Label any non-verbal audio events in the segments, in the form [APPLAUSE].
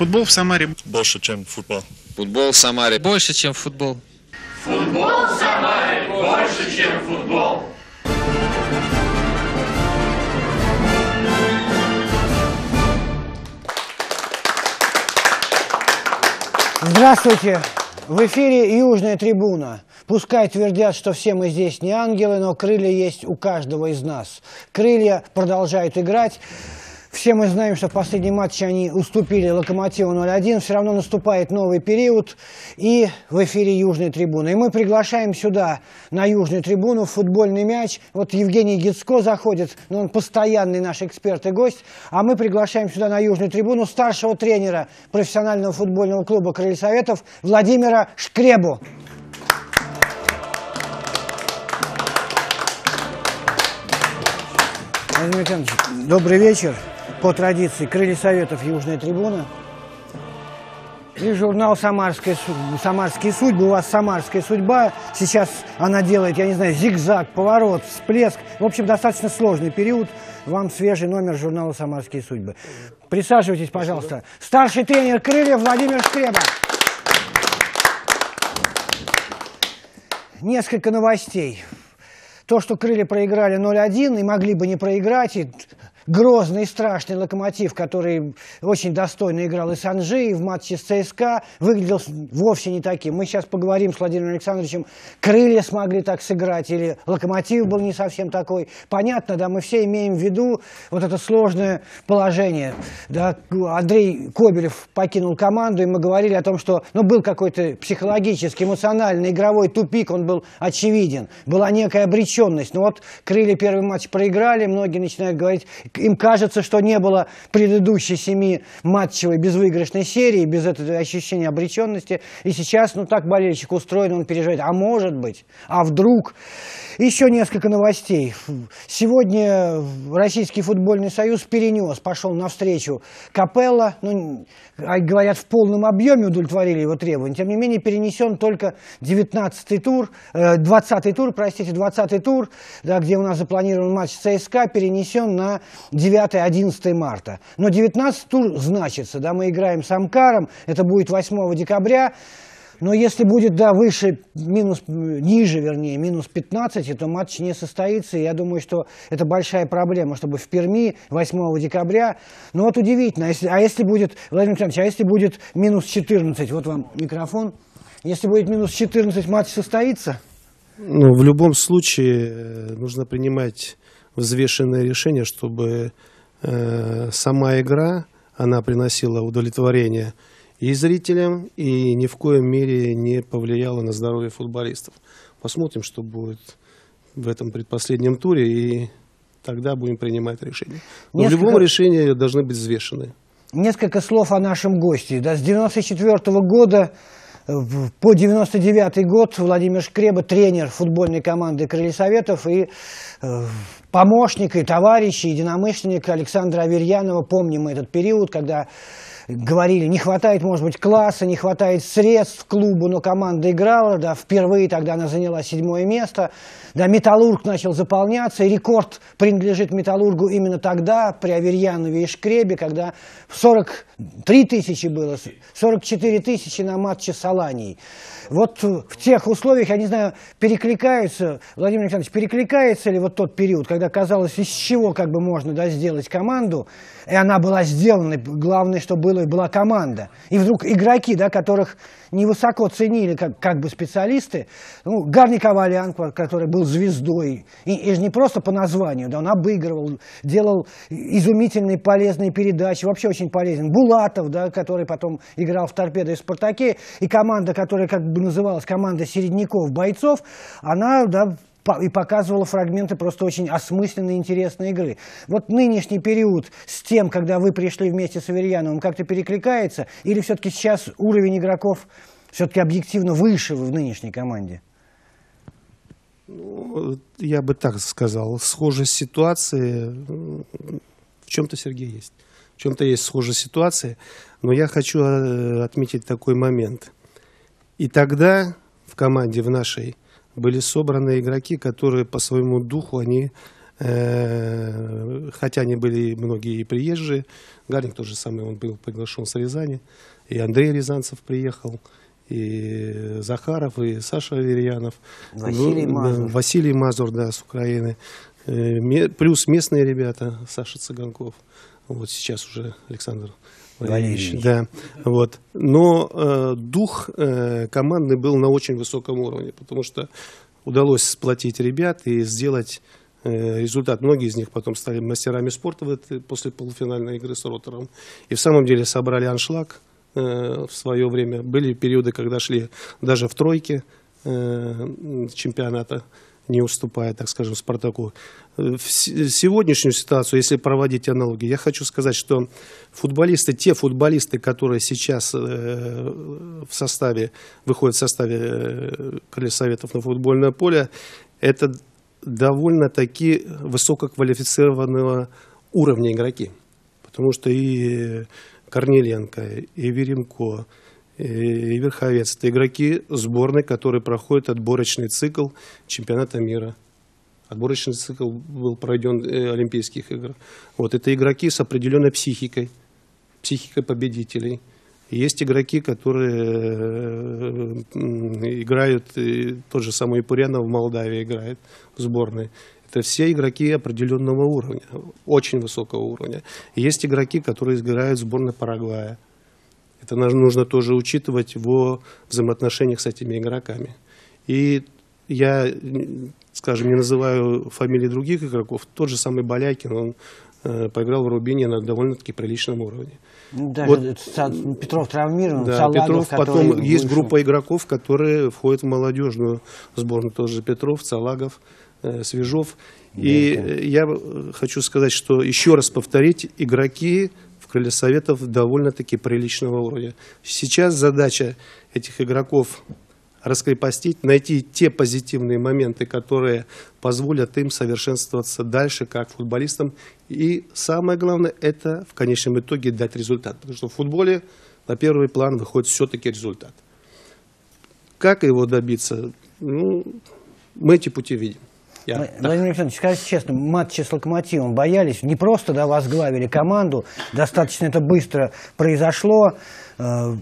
Футбол в Самаре больше, чем футбол. Футбол в Самаре Больше, чем футбол. Здравствуйте! В эфире «Южная трибуна». Пускай твердят, что все мы здесь не ангелы, но крылья есть у каждого из нас. Крылья продолжают играть. Все мы знаем, что в последнем матче они уступили «Локомотиву 0-1». Все равно наступает новый период. И в эфире «Южная трибуна». И мы приглашаем сюда, на «Южную трибуну», футбольный мяч. Вот Евгений Гицко заходит, но он постоянный наш эксперт и гость. А мы приглашаем сюда на «Южную трибуну» старшего тренера профессионального футбольного клуба «Крылья Советов» Владимира Шкребу. Владимир Александрович, добрый вечер. По традиции «Крылья Советов. Южная трибуна». И журнал «Самарская, «Самарские судьбы». У вас «Самарская судьба». Сейчас она делает, я не знаю, зигзаг, поворот, всплеск. В общем, достаточно сложный период. Вам свежий номер журнала «Самарские судьбы». Присаживайтесь, пожалуйста. Старший тренер «Крылья» Владимир Шкреба. Несколько новостей. То, что крылья проиграли 0-1 и могли бы не проиграть, и грозный страшный локомотив, который очень достойно играл и с Анжи, и в матче с ЦСКА, выглядел вовсе не таким. Мы сейчас поговорим с Владимиром Александровичем, крылья смогли так сыграть, или локомотив был не совсем такой. Понятно, да, мы все имеем в виду вот это сложное положение. Да, Андрей Кобелев покинул команду, и мы говорили о том, что ну, был какой-то психологический, эмоциональный, игровой тупик, он был очевиден. Была некая обреченность. Но вот крылья первый матч проиграли, многие начинают говорить, им кажется, что не было предыдущей семи матчевой безвыигрышной серии, без этого ощущения обреченности. И сейчас, ну так болельщик устроен, он переживает, а может быть, а вдруг. Еще несколько новостей. Сегодня Российский футбольный союз перенес, пошел навстречу Капелла, ну, а, говорят, в полном объеме удовлетворили его требования. Тем не менее, перенесен только 19-й тур, э, 20-й тур, простите, 20-й тур, да, где у нас запланирован матч ЦСКА, перенесен на 9-11 марта. Но 19-й тур значится, да, мы играем с Амкаром, это будет 8 декабря. Но если будет, да, выше, минус, ниже, вернее, минус 15, то матч не состоится. И я думаю, что это большая проблема, чтобы в Перми 8 декабря. Ну вот удивительно, а если, а если будет, Владимир Александрович, а если будет минус 14, вот вам микрофон, если будет минус 14, матч состоится? Ну, в любом случае э, нужно принимать взвешенное решение, чтобы э, сама игра, она приносила удовлетворение и зрителям, и ни в коем мере не повлияла на здоровье футболистов. Посмотрим, что будет в этом предпоследнем туре, и тогда будем принимать решение. Но Несколько- в любом решении должны быть взвешены. Несколько слов о нашем госте. Да, с 94 года э, в- по 99 год Владимир Шкреба, тренер футбольной команды «Крылья Советов» и э, помощник, и товарищ, и единомышленник Александра Аверьянова. Помним мы этот период, когда говорили, не хватает, может быть, класса, не хватает средств клубу, но команда играла, да, впервые тогда она заняла седьмое место, да, Металлург начал заполняться, и рекорд принадлежит Металлургу именно тогда, при Аверьянове и Шкребе, когда 43 тысячи было, 44 тысячи на матче с Аланией. Вот в тех условиях, я не знаю, перекликаются, Владимир Александрович, перекликается ли вот тот период, когда казалось, из чего как бы можно да, сделать команду, и она была сделана, главное, что было, была команда. И вдруг игроки, да, которых невысоко ценили как, как бы специалисты, ну, Гарни Ковалян, который был звездой, и, и не просто по названию, да, он обыгрывал, делал изумительные полезные передачи, вообще очень полезен. Булатов, да, который потом играл в «Торпедо» и «Спартаке», и команда, которая как бы называлась команда середняков-бойцов, она, да, и показывала фрагменты просто очень осмысленной, интересной игры. Вот нынешний период с тем, когда вы пришли вместе с Аверьяновым, как-то перекликается? Или все-таки сейчас уровень игроков все-таки объективно выше в нынешней команде? Ну, я бы так сказал, схожесть ситуации, в чем-то Сергей есть. В чем-то есть схожая ситуация, но я хочу э, отметить такой момент. И тогда в команде в нашей были собраны игроки, которые по своему духу, они Э, хотя они были многие и приезжие. Гарник тот же самый, он был приглашен с Рязани. И Андрей Рязанцев приехал, и Захаров, и Саша Аверьянов. Василий Ну, Мазур. да, Василий Мазур, да, с Украины. Э, Плюс местные ребята, Саша Цыганков. Вот сейчас уже Александр Валерьевич. Да, вот. Но э, дух э, команды был на очень высоком уровне, потому что удалось сплотить ребят и сделать э, результат. Многие из них потом стали мастерами спорта в после полуфинальной игры с Ротором. И в самом деле собрали аншлаг э, в свое время. Были периоды, когда шли даже в тройке э, чемпионата, не уступая, так скажем, Спартаку. Э, В сегодняшнюю ситуацию, если проводить аналогии, я хочу сказать, что футболисты, те футболисты, которые сейчас э, в составе, выходят в составе э, Крылья на футбольное поле, это довольно-таки высококвалифицированного уровня игроки. Потому что и Корнеленко, и Веренко, и Верховец – это игроки сборной, которые проходят отборочный цикл чемпионата мира. Отборочный цикл был пройден э, Олимпийских игр. Вот это игроки с определенной психикой, психикой победителей. Есть игроки, которые э, играют, тот же самый Ипурянов в Молдавии играет в сборной. Это все игроки определенного уровня, очень высокого уровня. Есть игроки, которые играют в сборной Парагвая. Это нужно тоже учитывать во взаимоотношениях с этими игроками. И я, скажем, не называю фамилии других игроков. Тот же самый Балякин, он э, поиграл в Рубине на довольно-таки приличном уровне. Ну, Даже Вот. Петров травмирован, Да, Салагов, Петров, потом есть вышел. группа игроков, которые входят в молодежную сборную. Тоже Петров, Салагов, э, Свежов. И я э, хочу сказать, что еще раз повторить, игроки в Крылья Советов довольно-таки приличного уровня. Сейчас задача этих игроков раскрепостить, найти те позитивные моменты, которые позволят им совершенствоваться дальше как футболистам. И самое главное, это в конечном итоге дать результат. Потому что в футболе на первый план выходит все-таки результат. Как его добиться? Ну, мы эти пути видим. Я Владимир Александрович, скажите честно, матчи с «Локомотивом» боялись? Не просто да, возглавили команду, достаточно это быстро произошло. Э,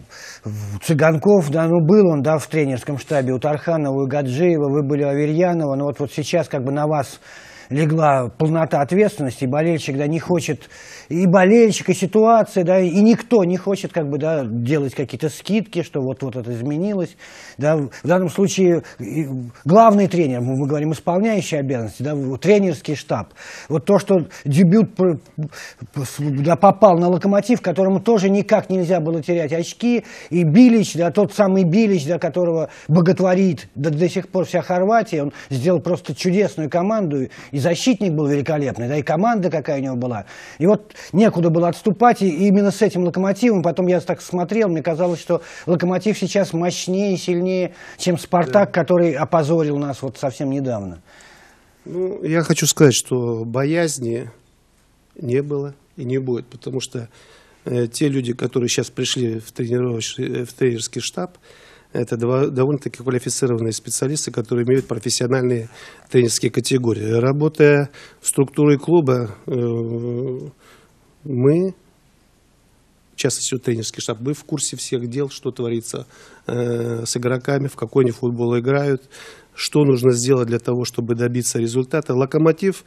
Цыганков, да, ну был он, да, в тренерском штабе у Тарханова, у Гаджиева, вы были у Аверьянова, но вот, вот сейчас как бы на вас легла полнота ответственности, и болельщик, да, не хочет, и болельщик, и ситуация, да, и никто не хочет, как бы, да, делать какие-то скидки, что вот, вот это изменилось, да, в данном случае главный тренер, мы говорим, исполняющий обязанности, да, тренерский штаб, вот то, что дебют да, попал на локомотив, которому тоже никак нельзя было терять очки, и Билич, да, тот самый Билич, да, которого боготворит до, до сих пор вся Хорватия, он сделал просто чудесную команду, и защитник был великолепный, да, и команда какая у него была. И вот некуда было отступать, и именно с этим локомотивом, потом я так смотрел, мне казалось, что локомотив сейчас мощнее и сильнее, чем Спартак, который опозорил нас вот совсем недавно. Ну, я хочу сказать, что боязни не было и не будет, потому что э, те люди, которые сейчас пришли в, тренировочный, э, в тренерский штаб, это довольно-таки квалифицированные специалисты, которые имеют профессиональные тренерские категории. Работая в структуре клуба, э, мы, в частности, тренерский штаб, мы в курсе всех дел, что творится э, с игроками, в какой они футбол играют, что нужно сделать для того, чтобы добиться результата. Локомотив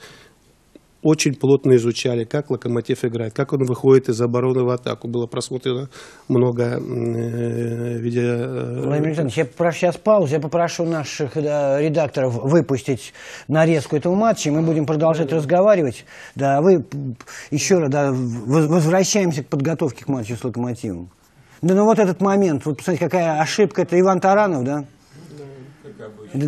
очень плотно изучали, как Локомотив играет, как он выходит из обороны в атаку. Было просмотрено много э, видео... э, Владимир Александрович, я попрошу сейчас паузу, я попрошу наших да, редакторов выпустить нарезку этого матча, и мы будем продолжать разговаривать. Да, вы еще раз да, воз- возвращаемся к подготовке к матчу с Локомотивом. Да ну вот этот момент, вот посмотрите, какая ошибка, это Иван Таранов, да? Да,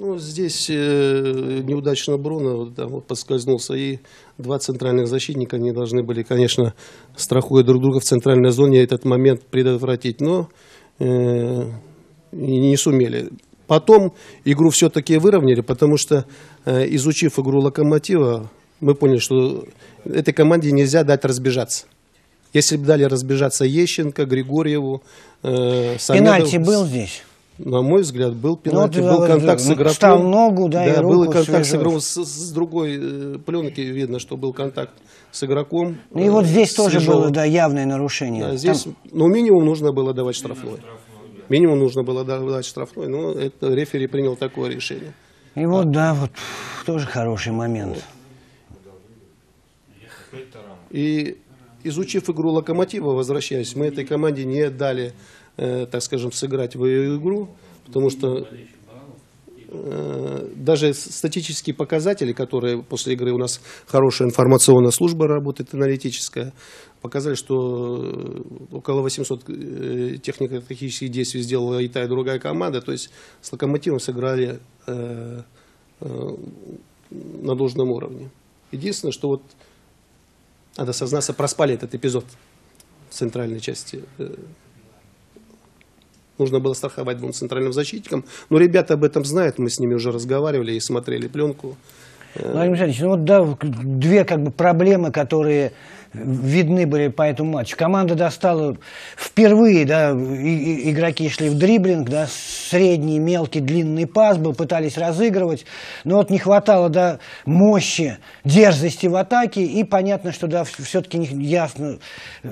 Ну, здесь э, неудачно Бруно там вот подскользнулся, и два центральных защитника не должны были, конечно, страхуя друг друга в центральной зоне, этот момент предотвратить, но э, не сумели. Потом игру все-таки выровняли, потому что, э, изучив игру Локомотива, мы поняли, что этой команде нельзя дать разбежаться. Если бы дали разбежаться Ещенко, Григорьеву, э, Самедову- Пенальти был здесь? На мой взгляд, был пенальти, Ну, был да, контакт да, с ну, игроком. встал ногу, да, и был руку и контакт с игроком. С, с другой э, пленки видно, что был контакт с игроком. Ну и вот э, здесь тоже было, да, явное нарушение. Да, Там- здесь, ну, минимум нужно было давать штрафной. Минимум нужно было давать штрафной, но это рефери принял такое решение. И вот, да, вот тоже хороший момент. И изучив игру Локомотива, возвращаясь, мы этой команде не дали, э, так скажем, сыграть в ее игру, потому что э, даже с- статистические показатели, которые после игры у нас хорошая информационная служба работает, аналитическая, показали, что э, около 800 э, технико-тактических действий сделала и та, и другая команда. То есть с Локомотивом сыграли на должном уровне. Единственное, что вот надо сознаться, проспали этот эпизод в центральной части. Нужно было страховать двум центральным защитникам. Но ребята об этом знают, мы с ними уже разговаривали и смотрели пленку. Владимир Александрович, ну вот да, две как бы проблемы, которые видны были по этому матчу. Команда достала впервые, да, игроки шли в дриблинг, да, средний, мелкий, длинный пас был, пытались разыгрывать, но вот не хватало, да, мощи, дерзости в атаке, и понятно, что, да, все-таки ясно,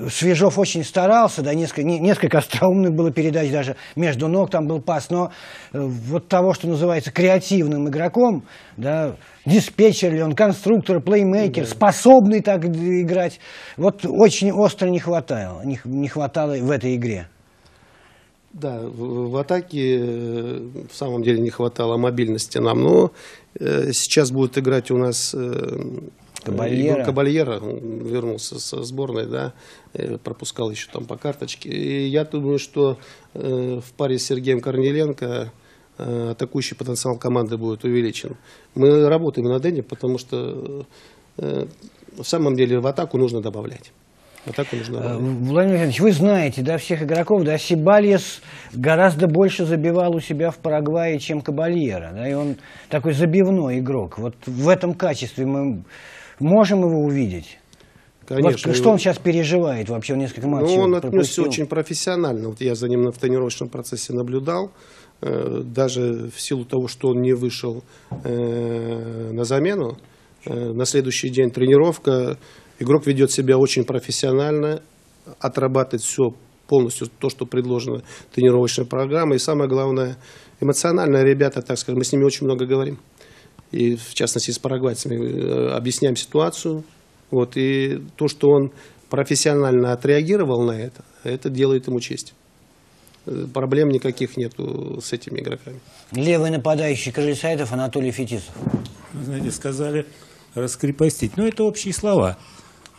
Свежов очень старался, да, несколько, не- несколько остроумных было передач даже между ног, там был пас, но э, вот того, что называется креативным игроком, да, диспетчер ли он, конструктор, плеймейкер, способный так играть, вот очень остро не хватало, не, не хватало в этой игре. Да, в, в атаке э, в самом деле не хватало мобильности нам, но э, сейчас будет играть у нас э, Кабальера. Кабальера, вернулся со сборной, да, э, пропускал еще там по карточке. И я думаю, что э, в паре с Сергеем Корнеленко атакующий потенциал команды будет увеличен. Мы работаем над этим, потому что э, в самом деле в атаку нужно добавлять. В атаку нужно Э, добавлять. Владимир Александрович, вы знаете, да, всех игроков, да, Сибальес гораздо больше забивал у себя в Парагвае, чем Кабальера, да, и он такой забивной игрок. Вот в этом качестве мы можем его увидеть? Конечно, вот что он сейчас переживает вообще, он несколько матчей Ну, он пропустил. отнесся очень профессионально. Вот я за ним в тренировочном процессе наблюдал. Э, Даже в силу того, что он не вышел э, на замену, э, на следующий день тренировка, игрок ведет себя очень профессионально, отрабатывает все полностью то, что предложено тренировочной программой. И самое главное, эмоционально ребята, так скажем, мы с ними очень много говорим. И в частности с парагвайцами объясняем ситуацию. Вот, и то, что он профессионально отреагировал на это, это делает ему честь. Э, Проблем никаких нету с этими игроками. Левый нападающий Крыльсайдов Анатолий Фетисов. Вы знаете, сказали раскрепостить. Ну, это общие слова.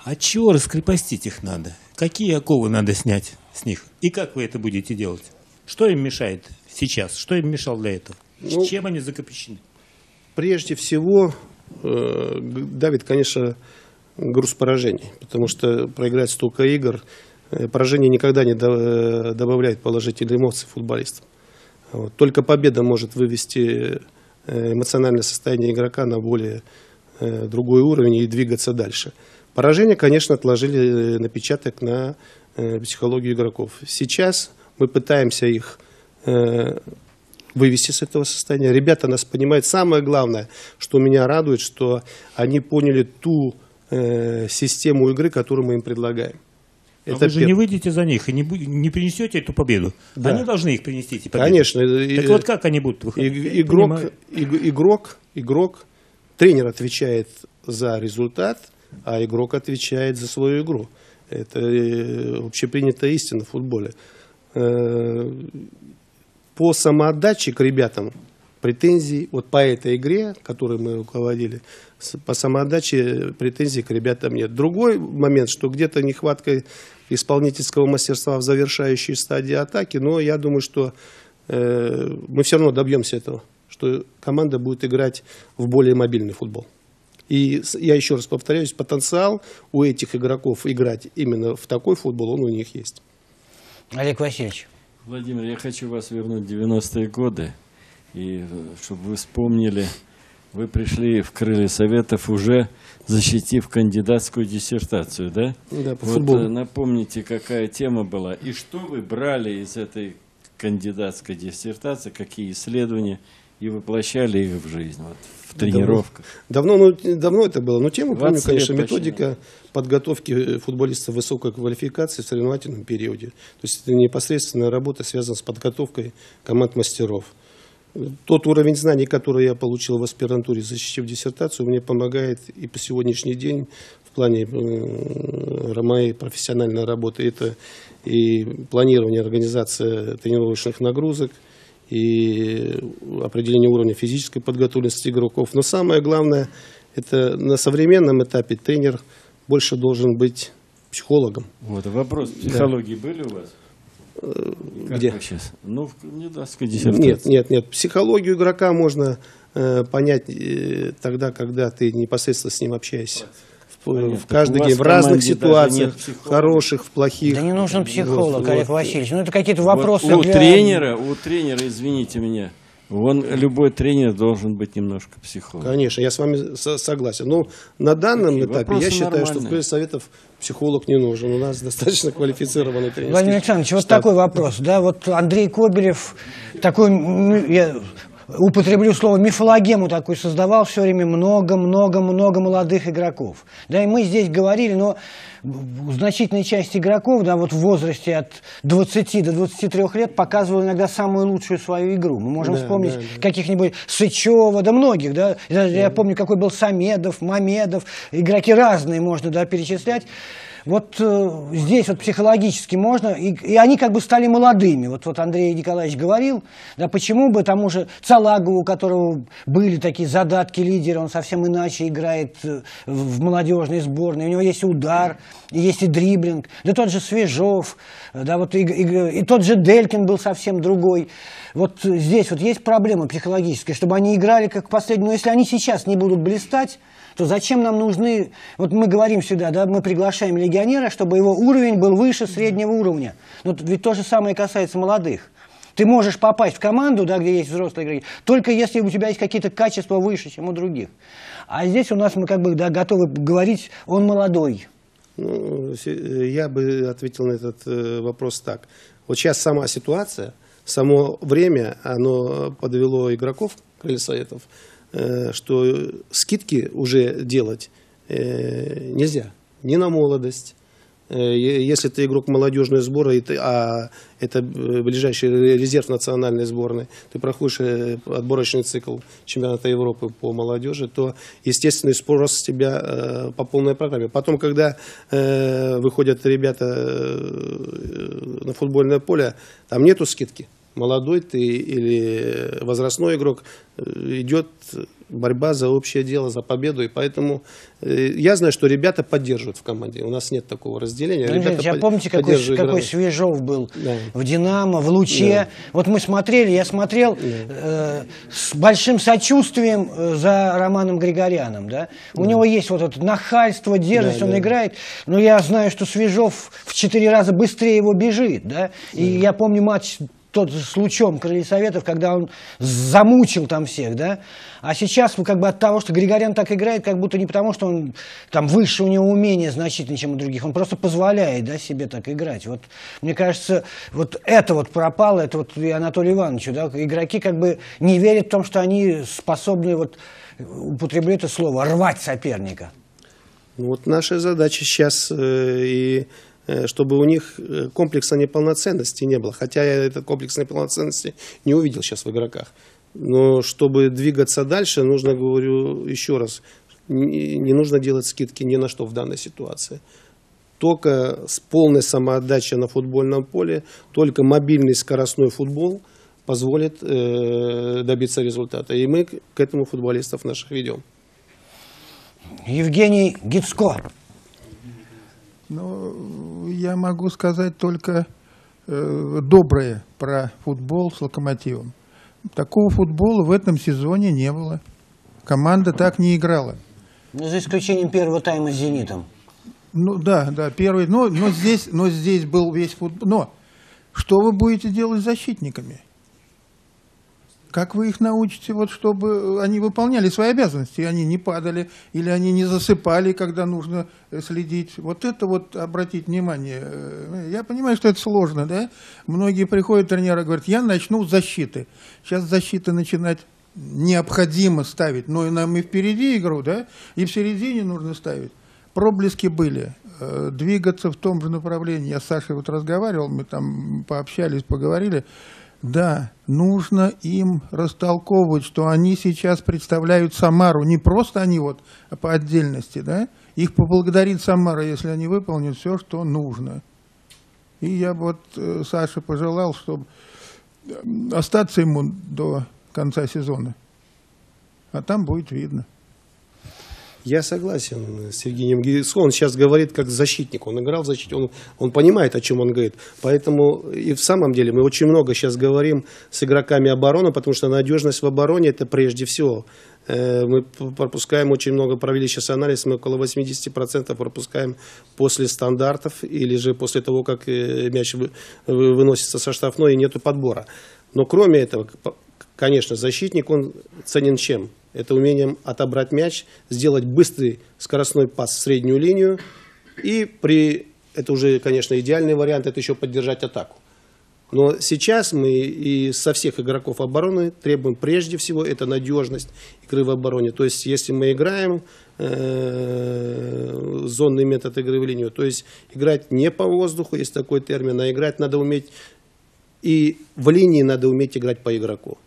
А чего раскрепостить их надо? Какие оковы надо снять с них? И как вы это будете делать? Что им мешает сейчас? Что им мешало для этого? Ну, чем они закопчены? Прежде всего, э, давит, конечно, груз поражений, потому что проиграть столько игр, поражение никогда не э, добавляет положительных эмоций футболистам. Вот. Только победа может вывести э, эмоциональное состояние игрока на более э, другой уровень и двигаться дальше. Поражения, конечно, отложили э, напечаток на э, психологию игроков. Сейчас мы пытаемся их э, вывести с этого состояния. Ребята нас понимают. Самое главное, что меня радует, что они поняли ту э, систему игры, которую мы им предлагаем. А вы же пер- не выйдете за них и не, не принесете эту победу. Да. Они должны их принести, эти победы. Конечно. Так и- вот как они будут выходить? И- игрок, игрок, игрок, тренер отвечает за результат, а игрок отвечает за свою игру. Это э, общепринятая истина в футболе. Э, По самоотдаче к ребятам претензий, вот по этой игре, которой мы руководили, по самоотдаче претензий к ребятам нет. Другой момент, что где-то нехватка исполнительского мастерства в завершающей стадии атаки, но я думаю, что э, мы все равно добьемся этого, что команда будет играть в более мобильный футбол. И я еще раз повторяюсь, потенциал у этих игроков играть именно в такой футбол, он у них есть. Олег Васильевич. Владимир, я хочу вас вернуть в 90-е годы, и чтобы вы вспомнили, вы пришли в крылья Советов уже защитив кандидатскую диссертацию, да? Да, по вот футболу. э, напомните, какая тема была, и что вы брали из этой кандидатской диссертации, какие исследования, и воплощали их в жизнь, вот, в тренировках. Давно, ну, давно это было, но тему помню, 20 лет конечно, точно методика подготовки футболистов высокой квалификации в соревновательном периоде. То есть это непосредственная работа связана с подготовкой команд мастеров. Тот уровень знаний, который я получил в аспирантуре, защитив диссертацию, мне помогает и по сегодняшний день в плане э, моей профессиональной работы. Это и планирование, организация тренировочных нагрузок, и определение уровня физической подготовленности игроков. Но самое главное, это на современном этапе тренер больше должен быть психологом. Вот, вопрос психологии были у вас? Как Где? сейчас? Ну, в кандидатской диссертации. Нет, нет, нет. Психологию игрока можно э, понять э, тогда, когда ты непосредственно с ним общаешься. В, Понятно. в каждый день, в в разных ситуациях, психолога? хороших, в плохих. Да не нужен психолог, Вот, Олег вот. Васильевич. Ну, это какие-то Вот вопросы у для- тренера, у тренера, извините меня, он, любой тренер должен быть немножко психологом. Конечно, я с вами со- согласен. Но на данном Такие этапе я считаю, что в нормальные. крыле советов психолог не нужен. У нас [LAUGHS] достаточно квалифицированный тренер. Владимир Александрович, вот такой вопрос. Да, вот Андрей Кобелев такой, м, я употреблю слово мифологему такой создавал все время много-много-много молодых игроков. Да, и мы здесь говорили, но в значительной части игроков, да, вот в возрасте от 20 до 23 лет показывали иногда самую лучшую свою игру. Мы можем Да, вспомнить да, да. каких-нибудь Сычева, да многих, да. Я, я помню, какой был Самедов, Мамедов, игроки разные можно, да, перечислять. Вот э, здесь вот психологически можно, и, и они как бы стали молодыми. Вот, вот Андрей Николаевич говорил, да почему бы тому же Цагову, у которого были такие задатки лидера, он совсем иначе играет э, в молодежной сборной, у него есть удар, есть и дриблинг, да тот же Свежов, да вот и, и- и тот же Делькин был совсем другой. Вот здесь вот есть проблема психологическая, чтобы они играли как последний, но если они сейчас не будут блистать, то зачем нам нужны, вот мы говорим всегда, да, мы приглашаем легионера, чтобы его уровень был выше среднего уровня. Но т- ведь то же самое касается молодых. Ты можешь попасть в команду, да, где есть взрослые игроки, только если у тебя есть какие-то качества выше, чем у других. А здесь у нас мы как бы да, готовы говорить, он молодой. Ну, э, я бы ответил на этот э, вопрос так. Вот сейчас сама ситуация, само время, оно подвело игроков, крылья советов, что скидки уже делать э, нельзя. Ни на молодость. Э, Если ты игрок молодежной ты- а это э, ближайший резерв национальной сборной, ты проходишь э, отборочный цикл чемпионата Европы по молодежи, то естественный спрос с тебя э, по полной программе. Потом, когда э, выходят ребята э, на футбольное поле, там нету скидки. Молодой ты или возрастной игрок, э, идет борьба за общее дело, за победу. И поэтому э, я знаю, что ребята поддерживают в команде. У нас нет такого разделения. Ну, Ребята я под- помните, какой, какой. Свежов был Да. в «Динамо», в «Луче». Вот мы смотрели, я смотрел э, с большим сочувствием э, за Романом Григоряном. Да? У него есть вот это нахальство, дерзость, Да, он да. играет. Но я знаю, что Свежов в четыре раза быстрее его бежит. Да? И я помню матч тот с Лучом Крылья Советов, когда он замучил там всех, да, а сейчас ну, как бы от того, что Григорян так играет, как будто не потому, что он там выше у него умения значительно, чем у других, он просто позволяет, да, себе так играть. Вот мне кажется, вот это вот пропало, это вот и Анатолию Ивановичу, да, игроки как бы не верят в том, что они способны вот употреблю это слово рвать соперника. Ну, Вот наша задача сейчас, э, и, чтобы у них э, комплекса неполноценности не было. Хотя я этот комплекс неполноценности не увидел сейчас в игроках. Но чтобы двигаться дальше, нужно, говорю еще раз, не, нужно делать скидки ни на что в данной ситуации. Только с полной самоотдачей на футбольном поле, только мобильный скоростной футбол позволит э, добиться результата. И мы к этому футболистов наших ведем. Евгений Гицко. Ну, я могу сказать только э, доброе про футбол с локомотивом. Такого футбола в этом сезоне не было. Команда так не играла. Ну, за исключением первого тайма с «Зенитом». Ну да, да, первый. Но, но здесь, но здесь был весь футбол. Но что вы будете делать с защитниками? Как вы их научите, вот, чтобы они выполняли свои обязанности, и они не падали, или они не засыпали, когда нужно э, следить? Вот это вот обратить внимание. Э, Я понимаю, что это сложно, да? Многие приходят, тренеры говорят, я начну с защиты. Сейчас защиты начинать необходимо ставить, но и нам и впереди игру, да, и в середине нужно ставить. Проблески были, э, двигаться в том же направлении. Я с Сашей вот разговаривал, мы там пообщались, поговорили. Да, нужно им растолковывать, что они сейчас представляют Самару. Не просто они вот, по отдельности, да? Их поблагодарит Самара, если они выполнят все, что нужно. И я вот э, Саше пожелал, чтобы э, остаться ему до конца сезона. А там будет видно. Я согласен с Сергеем Гириско. Он сейчас говорит как защитник. Он играл в защите, он, он понимает, о чем он говорит. Поэтому и в самом деле мы очень много сейчас говорим с игроками обороны, потому что надежность в обороне это прежде всего. Э, Мы пропускаем очень много, провели сейчас анализ, мы около 80% пропускаем после стандартов или же после того, как э, мяч вы- вы- выносится со штрафной и нету подбора. Но кроме этого, конечно, защитник, он ценен чем? Это умением отобрать мяч, сделать быстрый скоростной пас в среднюю линию и при, это уже, конечно, идеальный вариант, это еще поддержать атаку. Но сейчас мы и со всех игроков обороны требуем прежде всего это надежность игры в обороне. То есть, если мы играем э, зонный метод игры в линию, то есть играть не по воздуху, есть такой термин, а играть надо уметь и в линии надо уметь играть по игроку.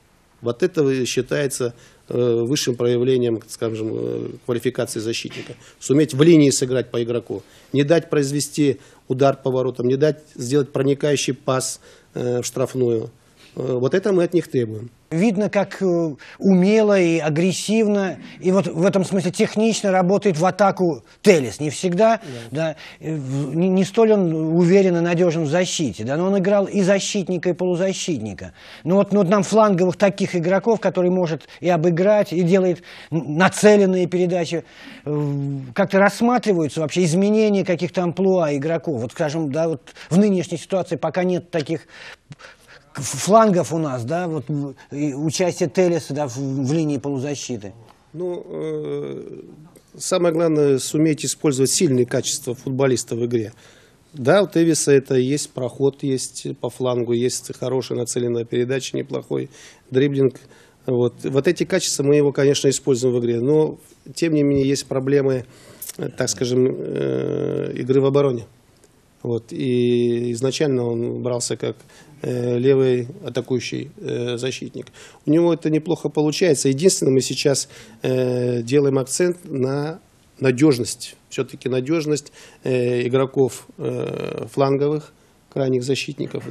Вот это считается э, высшим проявлением, скажем, э, квалификации защитника. Суметь в линии сыграть по игроку. Не дать произвести удар по воротам, не дать сделать проникающий пас э, в штрафную. Э, Вот это мы от них требуем. Видно, как э, умело и агрессивно, и вот в этом смысле технично работает в атаку Телес. Не всегда, да, э, в- не, не столь он уверен и надежен в защите, да, но он играл и защитника, и полузащитника. Ну вот, ну вот нам фланговых таких игроков, который может и обыграть, и делает нацеленные передачи, э, как-то рассматриваются вообще изменения каких-то амплуа игроков. Вот, скажем, да, вот в нынешней ситуации пока нет таких флангов у нас, да, вот участие Телеса да, в, в линии полузащиты. Ну, э, самое главное суметь использовать сильные качества футболиста в игре. Да, у Тевиса это есть проход, есть по флангу, есть хорошая нацеленная передача, неплохой дриблинг. Вот. вот эти качества мы его, конечно, используем в игре. Но, тем не менее, есть проблемы, э, так скажем, э, игры в обороне. Вот. И изначально он брался как левый атакующий э, защитник. У него это неплохо получается. Единственное, мы сейчас э, делаем акцент на надежность. Все-таки надежность э, игроков э, фланговых, крайних защитников.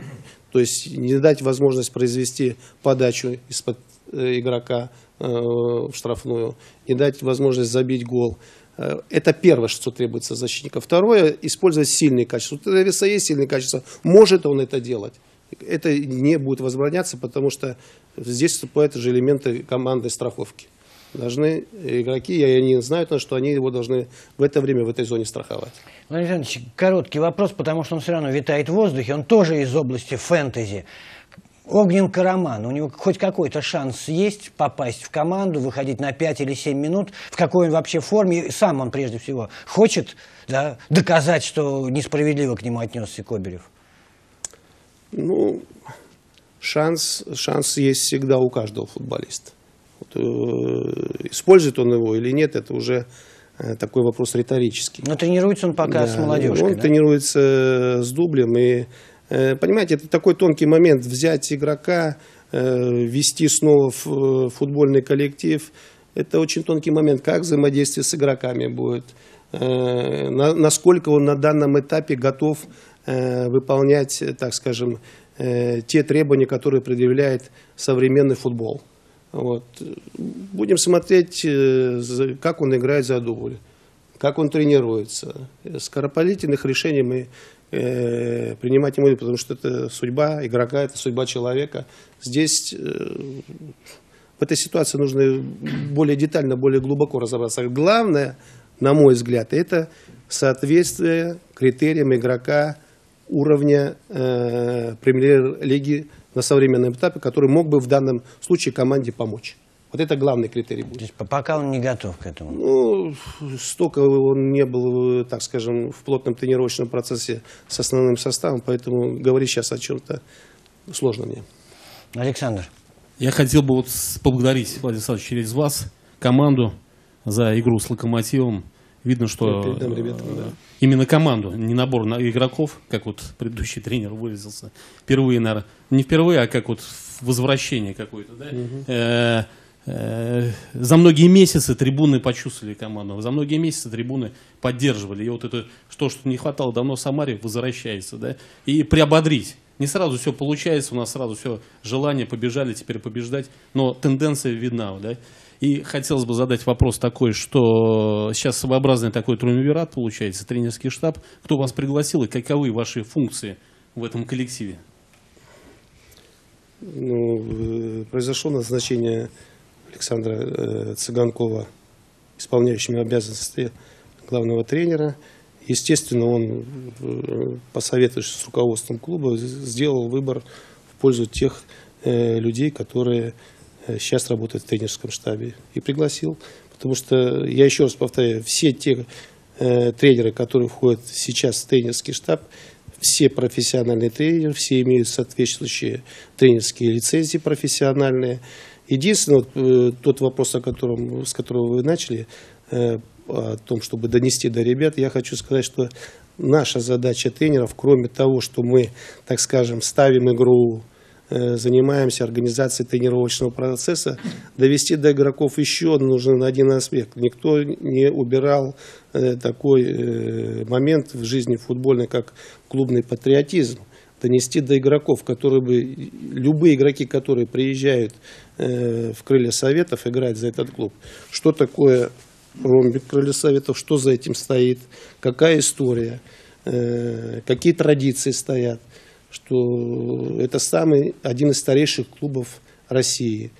То есть не дать возможность произвести подачу из-под э, игрока э, в штрафную, не дать возможность забить гол. Э, Это первое, что требуется защитника. Второе, использовать сильные качества. У Тевиса есть сильные качества, может он это делать. Это не будет возбраняться, потому что здесь вступают же элементы команды страховки. Должны игроки, и они знают, что они его должны в это время в этой зоне страховать. Владимир Александрович, короткий вопрос, потому что он все равно витает в воздухе, он тоже из области фэнтези. Огнен Караман, у него хоть какой-то шанс есть попасть в команду, выходить на 5 или 7 минут, в какой он вообще форме, сам он прежде всего хочет да, доказать, что несправедливо к нему отнесся Кобелев. Ну, шанс, шанс есть всегда у каждого футболиста. Вот, э, использует он его или нет, это уже э, такой вопрос риторический. Но тренируется он пока с Да, молодежкой. Он да? тренируется с дублем. И, э, понимаете, это такой тонкий момент. Взять игрока, э, ввести снова в э, футбольный коллектив. Это очень тонкий момент. Как взаимодействие с игроками будет. э, на- насколько он на данном этапе готов э, выполнять, э, так скажем, э, те требования, которые предъявляет современный футбол. Вот. Будем смотреть, э, как он играет за дубль как он тренируется. Скоропалительных решений мы принимать не будем, потому что это судьба игрока, это судьба человека. Здесь в этой ситуации нужно более детально, более глубоко разобраться. Главное, на мой взгляд, это соответствие критериям игрока уровня э, премьер-лиги на современном этапе, который мог бы в данном случае команде помочь. Вот это главный критерий будет. То есть пока он не готов к этому. Ну, столько он не был, так скажем, в плотном тренировочном процессе с основным составом, поэтому говорить сейчас о чем-то сложно мне. Александр. Я хотел бы вот поблагодарить, Владимир Александрович, через вас команду за игру с «Локомотивом». Видно, что Я передам э, ребятам, да. именно команду, не набор на- игроков, как вот предыдущий [LAUGHS] тренер выразился. Впервые, наверное, не впервые, а как вот возвращение какое-то. Да? Э, э, за многие месяцы трибуны почувствовали команду, за многие месяцы трибуны поддерживали. И вот это, что, что не хватало давно Самаре, возвращается. Да? И приободрить. Не сразу все получается, у нас сразу все желание побежали, теперь побеждать, но тенденция видна. Да? И хотелось бы задать вопрос такой, что сейчас своеобразный такой триумвират получается, тренерский штаб. Кто вас пригласил и каковы ваши функции в этом коллективе? Ну, э, произошло назначение Александра э, Цыганкова исполняющим обязанности главного тренера. Естественно, он, э, посоветовавшись с руководством клуба, сделал выбор в пользу тех э, людей, которые сейчас работают в тренерском штабе. И пригласил. Потому что, я еще раз повторяю, все те э, тренеры, которые входят сейчас в тренерский штаб, все профессиональные тренеры, все имеют соответствующие тренерские лицензии профессиональные. Единственное, вот, э, тот вопрос, о котором, с которого вы начали, э, о том, чтобы донести до ребят, я хочу сказать, что наша задача тренеров, кроме того, что мы, так скажем, ставим игру, э, занимаемся организацией тренировочного процесса, довести до игроков еще нужен один аспект. Никто не убирал э, такой э, момент в жизни футбольной, как клубный патриотизм. Донести до игроков, которые бы, любые игроки, которые приезжают э, в крылья Советов играть за этот клуб, что такое ромбик крылья Советов, что за этим стоит, какая история, э, какие традиции стоят, что это самый, один из старейших клубов России.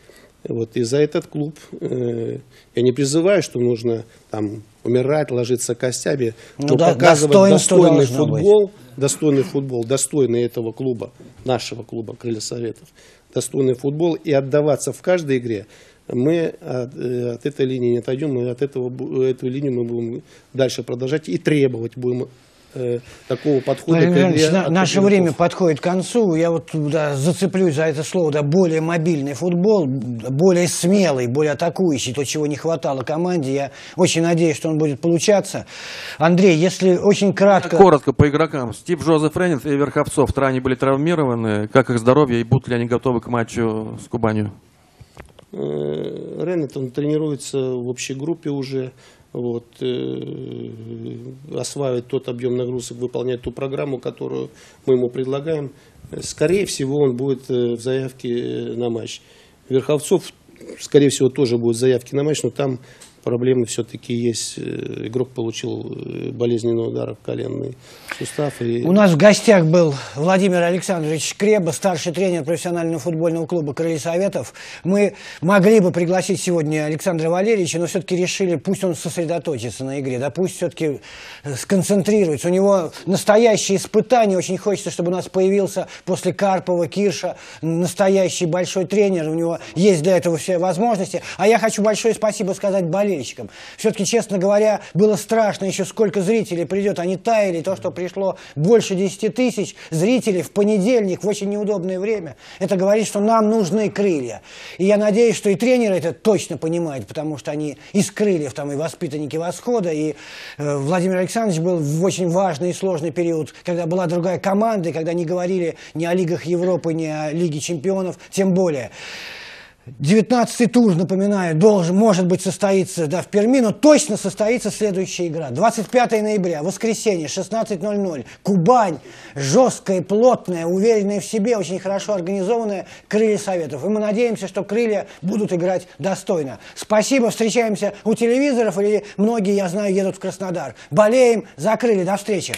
Вот, и за этот клуб э, я не призываю, что нужно там умирать, ложиться костями, Ну но да, показывать достойный быть. футбол, достойный футбол, достойный этого клуба, нашего клуба Крылья Советов, достойный футбол и отдаваться в каждой игре. Мы от, э, от этой линии не отойдем, мы от этого, эту линию мы будем дальше продолжать и требовать будем э, такого подхода Владимир к игре на- наше время подходит к концу. Я вот да, зацеплюсь за это слово. Да, более мобильный футбол, более смелый, более атакующий, то, чего не хватало команде. Я очень надеюсь, что он будет получаться. Андрей, если очень кратко... Коротко по игрокам. Стив Жозеф Реннет и Верховцов. Трое они были травмированы. Как их здоровье и будут ли они готовы к матчу с Кубанью? Э, Реннет, он тренируется в общей группе уже, вот, э, осваивает тот объем нагрузок, выполняет ту программу, которую мы ему предлагаем. Э, Скорее всего, он будет э, в заявке э, на матч. Верховцов, скорее всего, тоже будет в заявке на матч, но там проблемы все-таки есть. Э, Игрок получил э, болезненный удар в коленный сустав. И... У нас в гостях был Владимир Александрович Креба, старший тренер профессионального футбольного клуба «Крылья Советов». Мы могли бы пригласить сегодня Александра Валерьевича, но все-таки решили, пусть он сосредоточится на игре, да пусть все-таки э, сконцентрируется. У него настоящее испытание. Очень хочется, чтобы у нас появился после Карпова, Кирша настоящий большой тренер. У него есть для этого все возможности. А я хочу большое спасибо сказать болельщикам. Все-таки, честно говоря, было страшно еще сколько зрителей придет. Они таяли. То, что пришло больше 10 тысяч зрителей в понедельник в очень неудобное время. Это говорит, что нам нужны крылья. И я надеюсь, что и тренеры это точно понимают, потому что они из крыльев, там и воспитанники восхода. И э, Владимир Александрович был в очень важный и сложный период, когда была другая команда, и когда не говорили ни о Лигах Европы, ни о Лиге Чемпионов, тем более. 19-й тур, напоминаю, должен, может быть, состоится да, в Перми, но точно состоится следующая игра. 25 ноября, воскресенье, 16.00. Кубань, жесткая, плотная, уверенная в себе, очень хорошо организованная крылья Советов. И мы надеемся, что крылья будут играть достойно. Спасибо, встречаемся у телевизоров, или многие, я знаю, едут в Краснодар. Болеем, закрыли, до встречи.